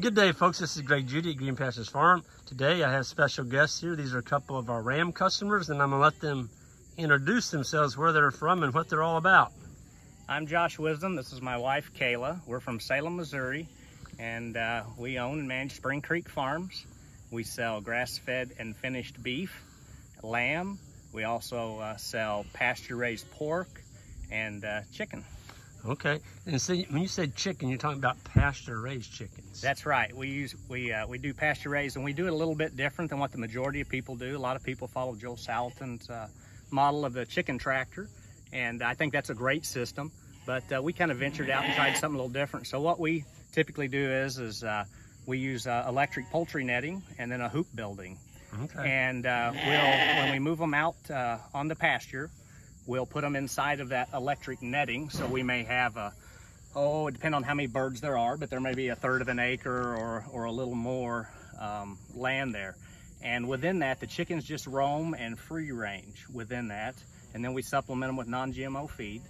Good day, folks. This is Greg Judy at Green Pastures Farm. Today I have special guests here. These are a couple of our ram customers, and I'm going to let them introduce themselves, where they're from, and what they're all about. I'm Josh Wisdom. This is my wife, Kayla. We're from Salem, Missouri, and uh, we own and manage Spring Creek Farms. We sell grass-fed and finished beef, lamb. We also uh, sell pasture-raised pork and uh, chicken. Okay. And so when you said chicken, you're talking about pasture-raised chickens. That's right. We use we uh, we do pasture-raised, and we do it a little bit different than what the majority of people do. A lot of people follow Joel Salatin's uh, model of the chicken tractor, and I think that's a great system. But uh, we kind of ventured out and tried something a little different. So what we typically do is is uh, we use uh, electric poultry netting and then a hoop building. Okay. And uh, we'll when we move them out on the pasture, We'll put them inside of that electric netting. So we may have a, oh, it depends on how many birds there are, but there may be a third of an acre or, or a little more um, land there. And within that, the chickens just roam and free range within that. And then we supplement them with non-GMO feed.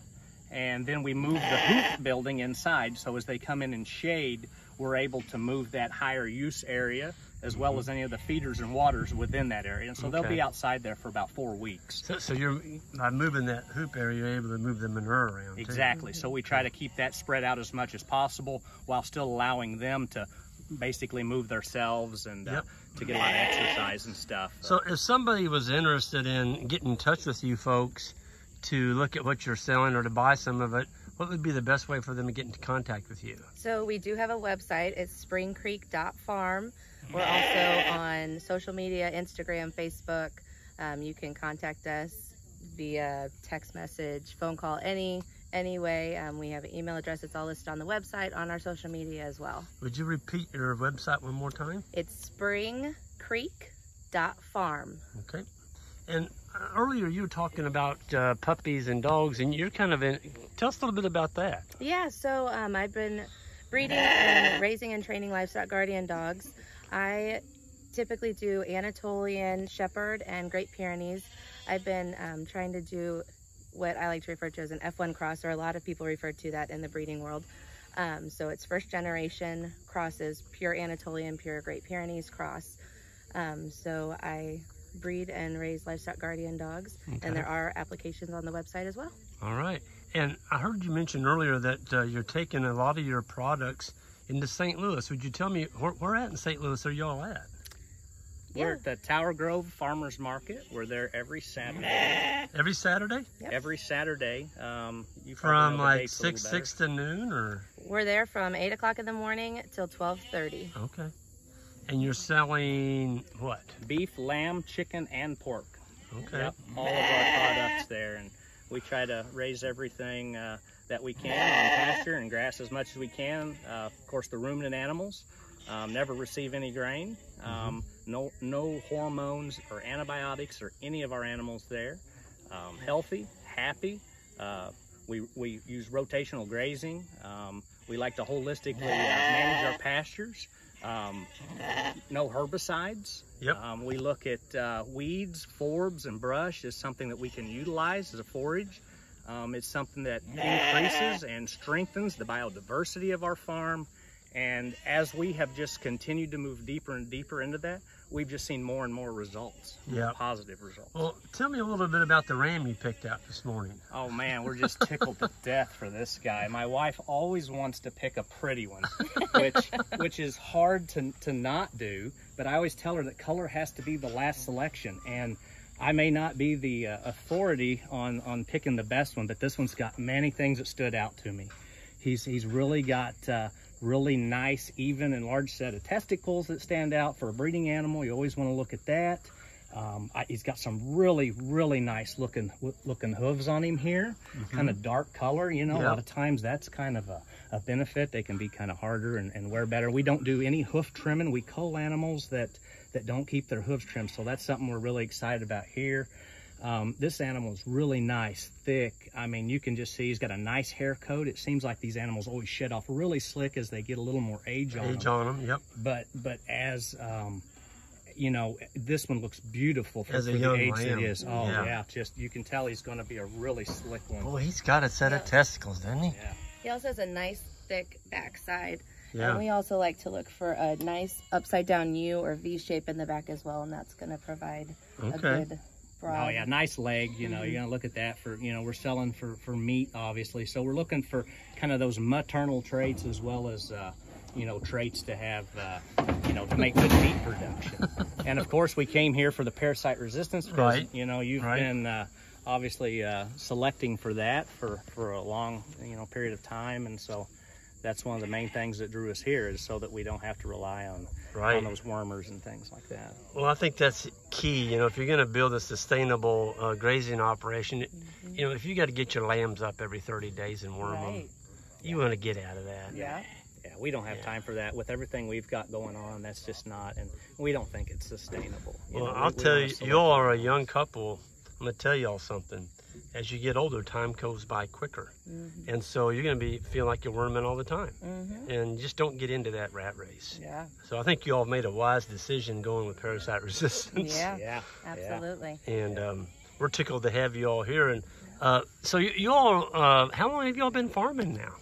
And then we move the hoop building inside. So as they come in and shade, we're able to move that higher use area as well as any of the feeders and waters within that area. And so okay. they'll be outside there for about four weeks. So, so you're by moving that hoop area, you're able to move the manure around. Exactly. Too. So we try to keep that spread out as much as possible while still allowing them to basically move themselves and uh, yep. uh, to get a lot of exercise and stuff. So if somebody was interested in getting in touch with you folks to look at what you're selling or to buy some of it, what would be the best way for them to get into contact with you? So we do have a website. It's springcreek.farm. We're also on social media, Instagram, Facebook. Um, you can contact us via text message, phone call, any any way. Um, we have an email address. It's all listed on the website, on our social media as well. Would you repeat your website one more time? It's springcreek.farm. Okay. And earlier you were talking about uh, puppies and dogs, and you're kind of in. Tell us a little bit about that. Yeah. So um, I've been breeding and raising and training livestock guardian dogs. I typically do Anatolian Shepherd and Great Pyrenees. I've been um, trying to do what I like to refer to as an F1 cross, or a lot of people refer to that in the breeding world. Um, so it's first generation crosses, pure Anatolian, pure Great Pyrenees cross. Um, so I breed and raise livestock guardian dogs, okay. and there are applications on the website as well. All right. And I heard you mention earlier that uh, you're taking a lot of your products into St. Louis. Would you tell me where, where at in St. Louis are y'all at? Yeah. We're at the Tower Grove Farmers Market. We're there every Saturday. Every Saturday? Yep. Every Saturday. Um, from like six six to noon, or we're there from eight o'clock in the morning till twelve thirty. Okay. And you're selling what? Beef, lamb, chicken, and pork. Okay. Yep, all of our products there, and we try to raise everything. Uh, that we can on pasture and grass as much as we can. Uh, of course, the ruminant animals um, never receive any grain. Um, mm-hmm. no, no hormones or antibiotics or any of our animals there. Um, healthy, happy. Uh, we, we use rotational grazing. Um, we like to holistically uh, manage our pastures. Um, no herbicides. Yep. Um, we look at uh, weeds, forbs, and brush as something that we can utilize as a forage. Um, it's something that increases and strengthens the biodiversity of our farm. And as we have just continued to move deeper and deeper into that, we've just seen more and more results. Yeah. Positive results. Well, tell me a little bit about the ram you picked out this morning. Oh man, we're just tickled to death for this guy. My wife always wants to pick a pretty one, which which is hard to, to not do. But I always tell her that color has to be the last selection. And I may not be the uh, authority on, on picking the best one, but this one's got many things that stood out to me. He's, he's really got uh, really nice, even and large set of testicles that stand out for a breeding animal. You always want to look at that. Um, I, he's got some really, really nice looking looking hooves on him here, mm -hmm. kind of dark color. You know, yep. a lot of times that's kind of a, a benefit. They can be kind of harder and, and, wear better. We don't do any hoof trimming. We cull animals that that don't keep their hooves trimmed, so that's something we're really excited about here. Um, this animal is really nice, thick. I mean, you can just see he's got a nice hair coat. It seems like these animals always shed off really slick as they get a little more age on age them. Age on them, yep. But but as um, you know, this one looks beautiful for, for the age lamb. it is. Oh yeah. yeah. just you can tell he's going to be a really slick one. Boy, he's got a set of testicles, doesn't he? Yeah. He also has a nice thick backside. Yeah. And we also like to look for a nice upside down U or V shape in the back as well, and that's going to provide a good broad. Oh yeah, nice leg. You know, you're gonna look at that for you know we're selling for for meat obviously, so we're looking for kind of those maternal traits as well as uh, you know traits to have uh, you know to make good meat production. and of course, we came here for the parasite resistance because Right. you know you've Right. been uh, obviously uh, selecting for that for for a long you know period of time, and so. That's one of the main things that drew us here is so that we don't have to rely on Right. on those wormers and things like that. Well, I think that's key. You know, if you're going to build a sustainable uh, grazing operation, Mm-hmm. you know, if you got to get your lambs up every 30 days and worm Right. them, you want to get out of that. Yeah. Yeah, we don't have Yeah. time for that. With everything we've got going on, that's just not, and we don't think it's sustainable. You Well, know, I'll we tell wanna you, you all are a young couple. I'm going to tell y'all something. As you get older, time goes by quicker. Mhm. And so you're going to be feeling like you're worming all the time. Mhm. And just don't get into that rat race. Yeah. So I think you all made a wise decision going with parasite resistance. Yeah. Yeah, Absolutely. And um, we're tickled to have you all here. And uh, so you, you all, uh, how long have y'all been farming now?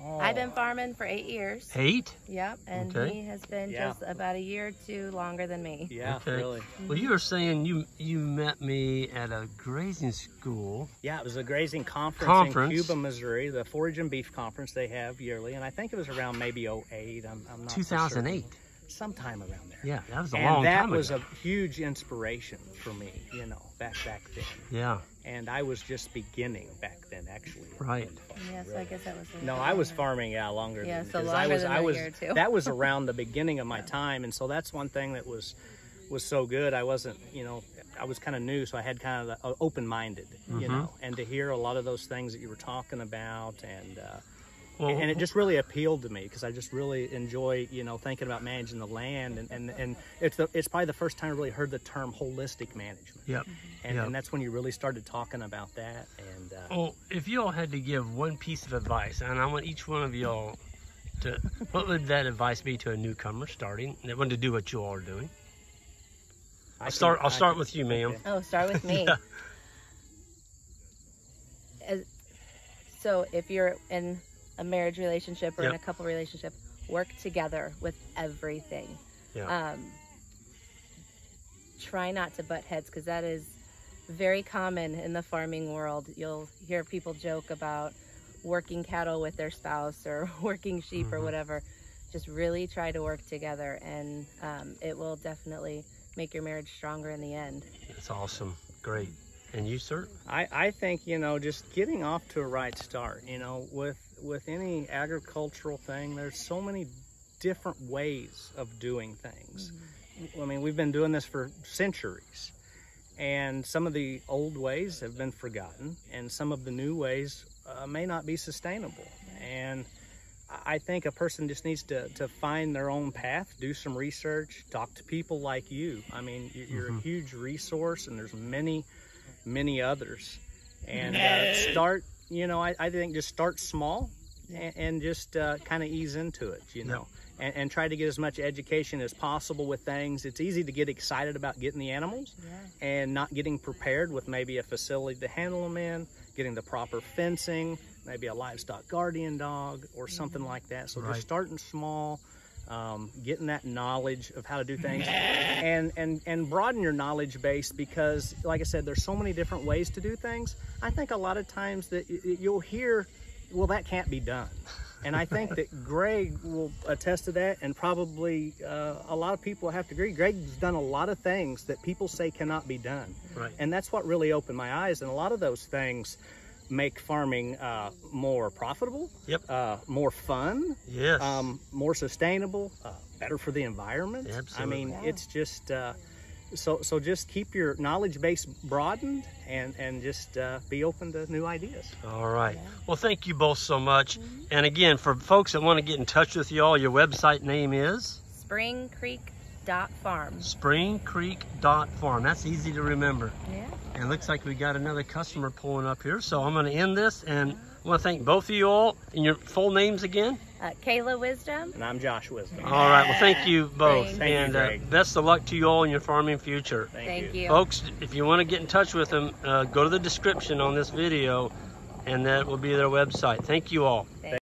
Oh, I've been farming for eight years. Eight? Yep, and Okay. he has been Yeah. just about a year or two longer than me. Yeah, Okay. really. Well, you were saying you you met me at a grazing school. Yeah, it was a grazing conference, Conference. in Cuba, Missouri, the Forage and Beef Conference they have yearly, and I think it was around maybe 08. I'm, I'm not for 2008. certain. Sometime around there. Yeah, that was a and long that time was a huge inspiration for me, you know, back back then. yeah, And I was just beginning back then, actually. Right. Yes, I guess that was. a No, I was farming yeah longer. Yeah, than, so 'cause I was, than I a was, year or two. That was around the beginning of my time, and so that's one thing that was was so good. I wasn't, you know, I was kind of new, so I had kind of open minded, Mm-hmm. you know, and to hear a lot of those things that you were talking about, and uh, Well, and it just really appealed to me because I just really enjoy, you know, thinking about managing the land, and and, and it's the it's probably the first time I really heard the term holistic management, Yep. and, Yep. and that's when you really started talking about that, and. Uh, Well, if you all had to give one piece of advice, and I want each one of y'all to, what would that advice be to a newcomer starting that wanted to do what you all are doing? I I'll can- start. I'll I start can- with you, ma'am. okay. Oh, start with me. Yeah. As- so if you're in a marriage relationship or in a couple relationship, work together with everything. Yeah. Um, try not to butt heads because that is very common in the farming world. You'll hear people joke about working cattle with their spouse or working sheep or Mhm. whatever. Just really try to work together, and um, it will definitely make your marriage stronger in the end. That's awesome. Great. And you, sir? I, I think you know just getting off to a right start you know with with any agricultural thing there's so many different ways of doing things i mean we've been doing this for centuries and some of the old ways have been forgotten and some of the new ways uh, may not be sustainable and I- think a person just needs to, to find their own path, do some research, talk to people like you. I mean, you- you're a Mhm. huge resource, and there's many, many others. And uh, start, you know, I, I think just start small and, and just uh, kind of ease into it, you Yep. know, and, and try to get as much education as possible with things. It's easy to get excited about getting the animals Yeah. and not getting prepared with maybe a facility to handle them in, getting the proper fencing, maybe a livestock guardian dog or something like that. So Right. just starting small, um, getting that knowledge of how to do things, and and and broaden your knowledge base because, like I said, there's so many different ways to do things. I think a lot of times that you'll hear, well, that can't be done. And I think that Greg will attest to that, and probably uh, a lot of people have to agree. Greg's done a lot of things that people say cannot be done. Right. And that's what really opened my eyes. And a lot of those things make farming uh, more profitable, Yep. uh, more fun, Yes. um, more sustainable, uh, better for the environment. Absolutely. I mean, Yeah. it's just uh, so so. Just keep your knowledge base broadened and and just uh, be open to new ideas. All right. Yeah. Well, thank you both so much. And again, for folks that want to get in touch with y'all, your website name is Spring Creek dot farm. springcreek.farm. That's easy to remember. Yeah. And it looks like we got another customer pulling up here. So I'm going to end this and I want to thank both of you all and your full names again. Uh, Kayla Wisdom. And I'm Josh Wisdom. All right. Well, thank you both. Thank you, and uh, Greg. best of luck to you all in your farming future. Thank you. Folks, if you want to get in touch with them, uh, go to the description on this video and that will be their website. Thank you all.